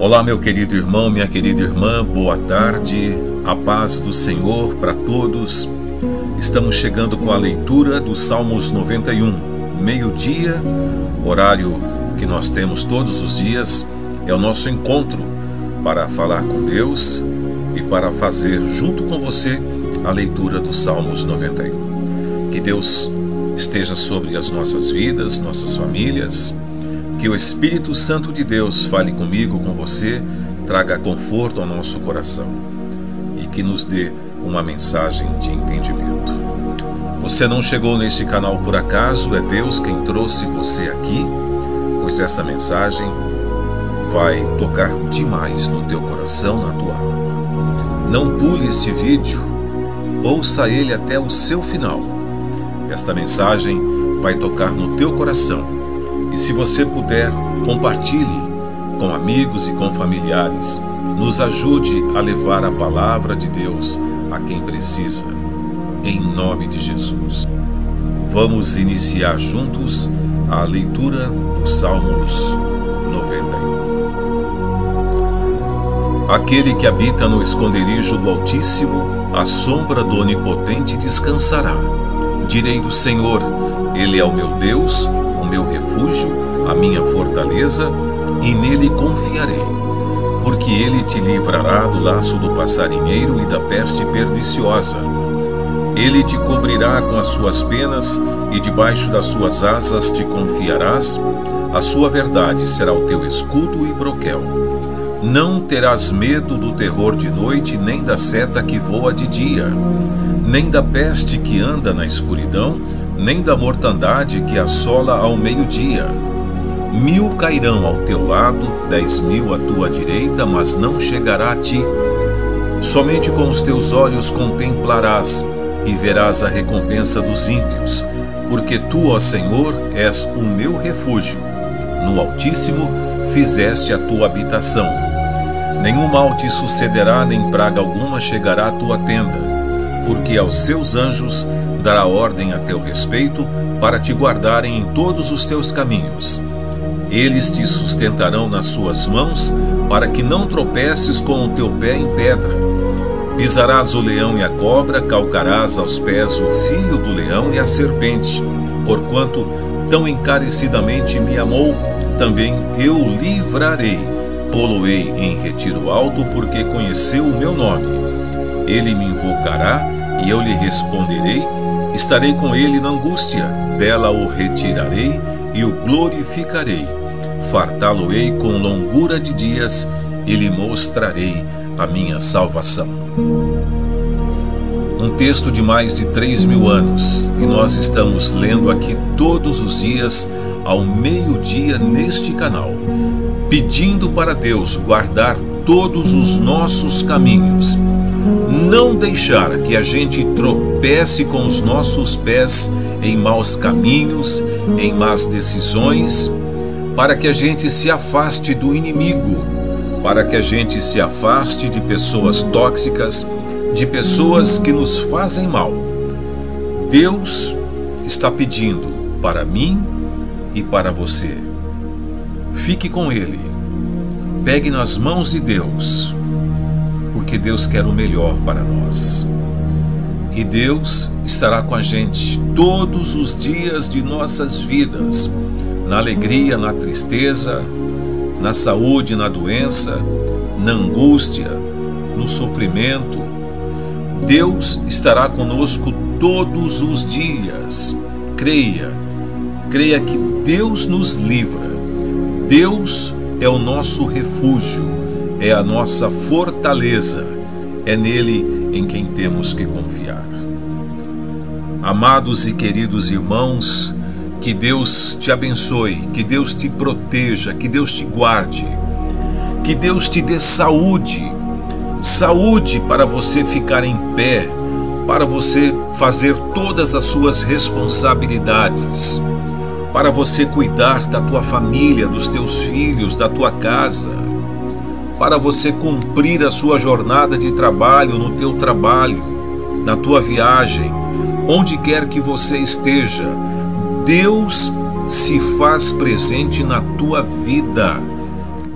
Olá, meu querido irmão, minha querida irmã, boa tarde, a paz do Senhor para todos. Estamos chegando com a leitura dos Salmos 91, meio-dia, horário que nós temos todos os dias, é o nosso encontro para falar com Deus e para fazer junto com você a leitura dos Salmos 91. Que Deus esteja sobre as nossas vidas, nossas famílias que o Espírito Santo de Deus fale comigo, com você, traga conforto ao nosso coração e que nos dê uma mensagem de entendimento. Você não chegou neste canal por acaso, é Deus quem trouxe você aqui, pois essa mensagem vai tocar demais no teu coração, na tua alma. Não pule este vídeo, ouça ele até o seu final. Esta mensagem vai tocar no teu coração se você puder, compartilhe com amigos e com familiares. Nos ajude a levar a palavra de Deus a quem precisa. Em nome de Jesus. Vamos iniciar juntos a leitura dos Salmos 91. Aquele que habita no esconderijo do Altíssimo, à sombra do Onipotente descansará. Direi do Senhor: Ele é o meu Deus meu refúgio, a minha fortaleza, e nele confiarei. Porque ele te livrará do laço do passarinheiro e da peste perniciosa. Ele te cobrirá com as suas penas e debaixo das suas asas te confiarás. A sua verdade será o teu escudo e broquel. Não terás medo do terror de noite, nem da seta que voa de dia, nem da peste que anda na escuridão, nem da mortandade que assola ao meio-dia. Mil cairão ao teu lado, dez mil à tua direita, mas não chegará a ti. Somente com os teus olhos contemplarás e verás a recompensa dos ímpios, porque tu, ó Senhor, és o meu refúgio. No Altíssimo fizeste a tua habitação. Nenhum mal te sucederá, nem praga alguma chegará à tua tenda, porque aos seus anjos dará ordem a teu respeito para te guardarem em todos os teus caminhos. Eles te sustentarão nas suas mãos, para que não tropeces com o teu pé em pedra. Pisarás o leão e a cobra, calcarás aos pés o filho do leão e a serpente. Porquanto tão encarecidamente me amou, também eu livrarei. Poloei em retiro alto, porque conheceu o meu nome. Ele me invocará e eu lhe responderei Estarei com ele na angústia, dela o retirarei e o glorificarei. Fartá-lo-ei com longura de dias e lhe mostrarei a minha salvação. Um texto de mais de três mil anos e nós estamos lendo aqui todos os dias ao meio-dia neste canal, pedindo para Deus guardar todos os nossos caminhos não deixar que a gente tropece com os nossos pés em maus caminhos, em más decisões, para que a gente se afaste do inimigo, para que a gente se afaste de pessoas tóxicas, de pessoas que nos fazem mal. Deus está pedindo para mim e para você. Fique com Ele. Pegue nas mãos de Deus porque Deus quer o melhor para nós. E Deus estará com a gente todos os dias de nossas vidas, na alegria, na tristeza, na saúde, na doença, na angústia, no sofrimento. Deus estará conosco todos os dias. Creia, creia que Deus nos livra. Deus é o nosso refúgio é a nossa fortaleza, é nele em quem temos que confiar. Amados e queridos irmãos, que Deus te abençoe, que Deus te proteja, que Deus te guarde, que Deus te dê saúde, saúde para você ficar em pé, para você fazer todas as suas responsabilidades, para você cuidar da tua família, dos teus filhos, da tua casa para você cumprir a sua jornada de trabalho no teu trabalho, na tua viagem, onde quer que você esteja. Deus se faz presente na tua vida.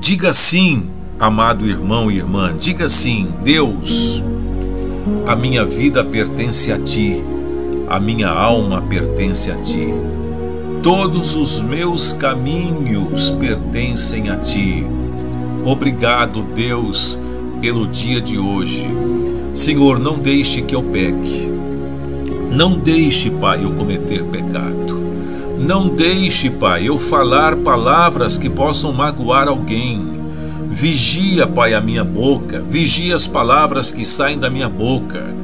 Diga sim amado irmão e irmã, diga assim: Deus, a minha vida pertence a ti, a minha alma pertence a ti. Todos os meus caminhos pertencem a ti. Obrigado, Deus, pelo dia de hoje. Senhor, não deixe que eu peque. Não deixe, Pai, eu cometer pecado. Não deixe, Pai, eu falar palavras que possam magoar alguém. Vigia, Pai, a minha boca, vigia as palavras que saem da minha boca.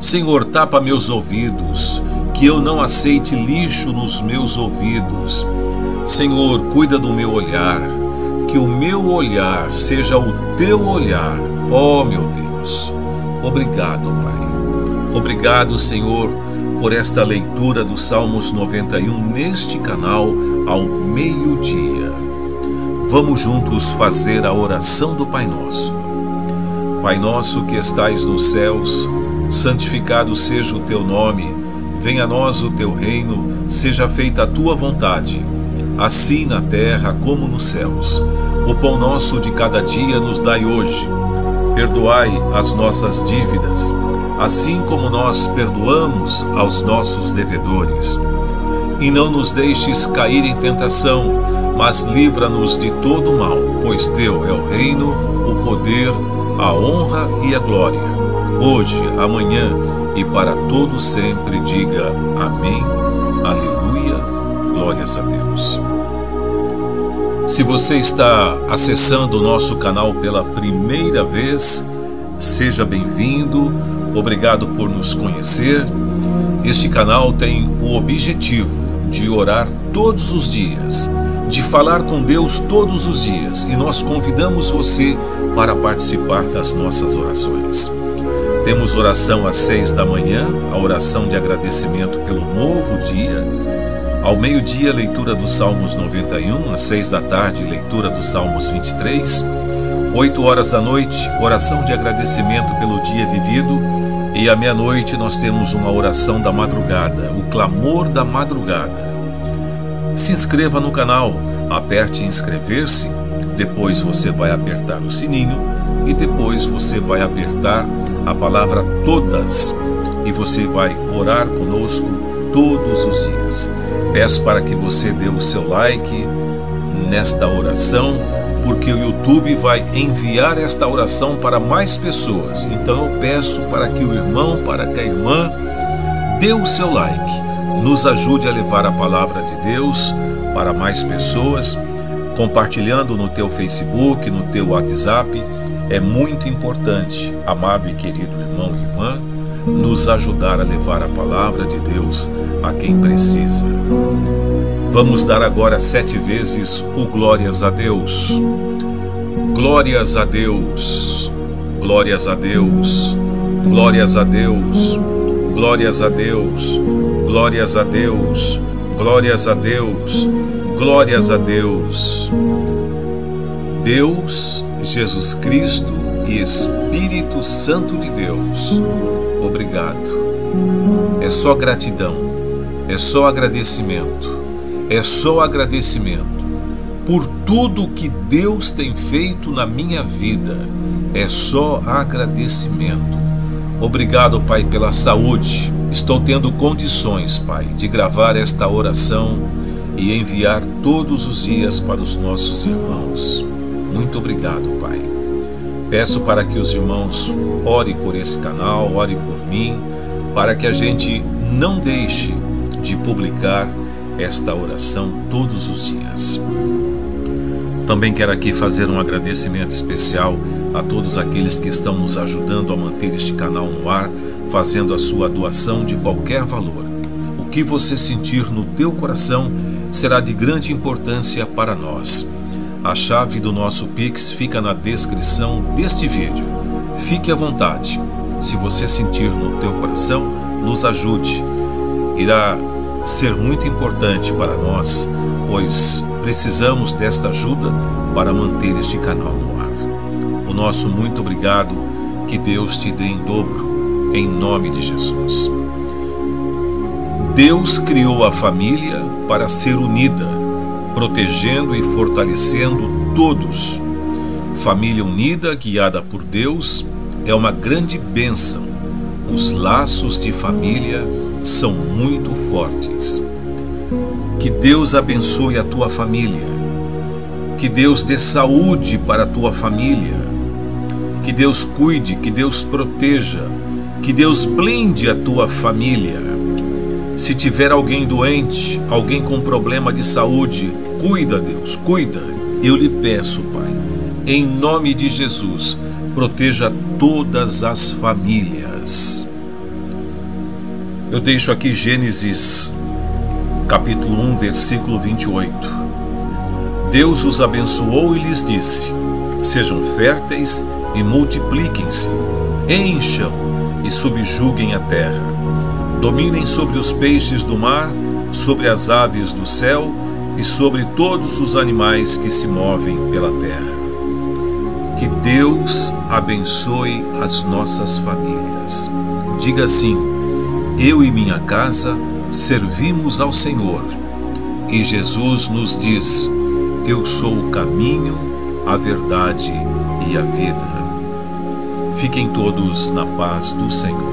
Senhor, tapa meus ouvidos, que eu não aceite lixo nos meus ouvidos. Senhor, cuida do meu olhar, que o meu olhar seja o teu olhar, ó oh, meu Deus. Obrigado, Pai. Obrigado, Senhor, por esta leitura do Salmos 91 neste canal ao meio-dia. Vamos juntos fazer a oração do Pai Nosso. Pai nosso que estais nos céus, santificado seja o teu nome, venha a nós o teu reino, seja feita a tua vontade, assim na terra como nos céus. O pão nosso de cada dia nos dai hoje. Perdoai as nossas dívidas, assim como nós perdoamos aos nossos devedores. E não nos deixes cair em tentação, mas livra-nos de todo mal, pois teu é o reino, o poder, a honra e a glória hoje, amanhã e para todo sempre. Diga amém, aleluia, glórias a Deus. Se você está acessando o nosso canal pela primeira vez, seja bem-vindo, obrigado por nos conhecer. Este canal tem o objetivo de orar todos os dias, de falar com Deus todos os dias e nós convidamos você para participar das nossas orações. Temos oração às seis da manhã, a oração de agradecimento pelo novo dia. Ao meio-dia, leitura dos Salmos 91, às seis da tarde, leitura dos Salmos 23. Oito horas da noite, oração de agradecimento pelo dia vivido. E à meia-noite, nós temos uma oração da madrugada, o clamor da madrugada. Se inscreva no canal, aperte inscrever-se, depois você vai apertar o sininho e depois você vai apertar a palavra todas e você vai orar conosco todos os dias. Peço para que você dê o seu like nesta oração, porque o YouTube vai enviar esta oração para mais pessoas. Então eu peço para que o irmão, para que a irmã dê o seu like, nos ajude a levar a palavra de Deus para mais pessoas, compartilhando no teu Facebook, no teu WhatsApp é muito importante, amado e querido irmão e irmã, nos ajudar a levar a palavra de Deus a quem precisa. Vamos dar agora sete vezes o glórias a Deus. Glórias a Deus, glórias a Deus, glórias a Deus, glórias a Deus, glórias a Deus, glórias a Deus, glórias a Deus. Deus Jesus Cristo e Espírito Santo de Deus, obrigado. É só gratidão, é só agradecimento, é só agradecimento por tudo que Deus tem feito na minha vida. É só agradecimento. Obrigado, Pai, pela saúde. Estou tendo condições, Pai, de gravar esta oração e enviar todos os dias para os nossos irmãos. Muito obrigado, Pai. Peço para que os irmãos orem por esse canal, orem por mim, para que a gente não deixe de publicar esta oração todos os dias. Também quero aqui fazer um agradecimento especial a todos aqueles que estão nos ajudando a manter este canal no ar, fazendo a sua doação de qualquer valor. O que você sentir no teu coração será de grande importância para nós. A chave do nosso Pix fica na descrição deste vídeo. Fique à vontade. Se você sentir no teu coração, nos ajude. Irá ser muito importante para nós, pois precisamos desta ajuda para manter este canal no ar. O nosso muito obrigado, que Deus te dê em dobro, em nome de Jesus. Deus criou a família para ser unida protegendo e fortalecendo todos. Família unida, guiada por Deus, é uma grande bênção. Os laços de família são muito fortes. Que Deus abençoe a tua família. Que Deus dê saúde para a tua família. Que Deus cuide, que Deus proteja, que Deus blinde a tua família. Se tiver alguém doente, alguém com problema de saúde, cuida, Deus, cuida. Eu lhe peço, Pai, em nome de Jesus, proteja todas as famílias. Eu deixo aqui Gênesis, capítulo 1, versículo 28. Deus os abençoou e lhes disse: Sejam férteis e multipliquem-se, encham e subjuguem a terra dominem sobre os peixes do mar, sobre as aves do céu e sobre todos os animais que se movem pela terra. Que Deus abençoe as nossas famílias. Diga assim: Eu e minha casa servimos ao Senhor. E Jesus nos diz: Eu sou o caminho, a verdade e a vida. Fiquem todos na paz do Senhor.